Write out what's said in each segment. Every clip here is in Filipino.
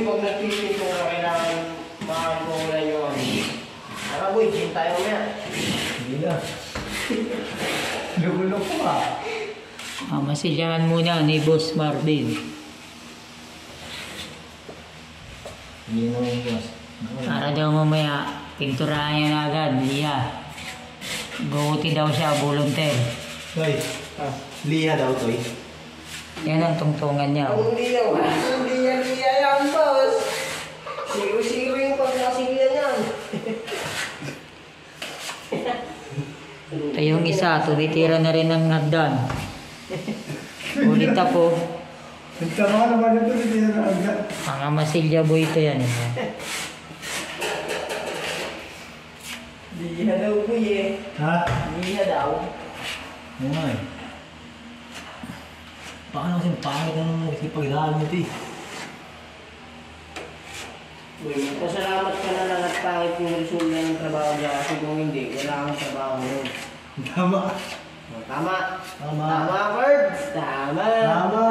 boy, pag nagpipinto ka, kailangan makakulay yung ano. Tara boy, gym tayo mamaya. Hindi na. Lulok ko ah. Ah, masilyahan muna ni Boss Marvin. Hindi na yung boss. Para daw mamaya, pinturahan niya na agad, Liha. Guti daw siya, volunteer. Toy, Ah. liha daw, Toy. Yan ang tungtungan niya. Ang liya, wala. Ang liya, liya yan, boss. Siro-siro yung pagkasilya niyan. Ito yung isa, tumitira na rin ng hagdan. Ulit ako, Nagtama naman ito, hindi na agad. mga masilya boy ito yan. Eh. Liya daw, boy eh. Ha? Liya daw. Oo nga eh. Paano kasi pangit ang nagsipagdaan mo, Ti? Boy, pasalamat ka na lang at kahit yung resulta ng trabaho niya kasi kung hindi, wala kang trabaho ngayon. Tama. Tama. Tama. Tama, Bird. Tama. Tama.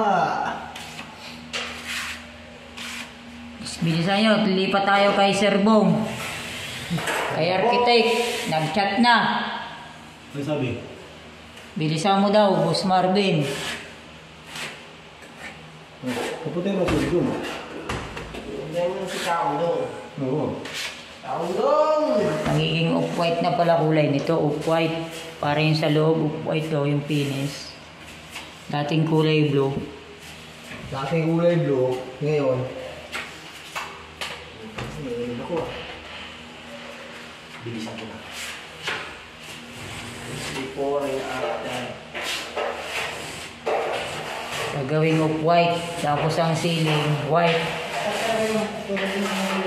Bilisan nyo, lipat tayo kay Sir Bong. Kay Architect, nag-chat na. Ano sabi? Bilisan mo daw, Boss Marvin. Kaputi mo sa doon. Yan yung si Kaudong. Oo. Kaudong! Off-white na pala kulay nito, off-white. Para yung sa loob, off-white daw yung finish. Dating kulay blue. Dating kulay blue, ngayon. Ngayon ako ah. Bilisan ko na. Before and after. Gagawing off-white, tapos ang ceiling, white. Yung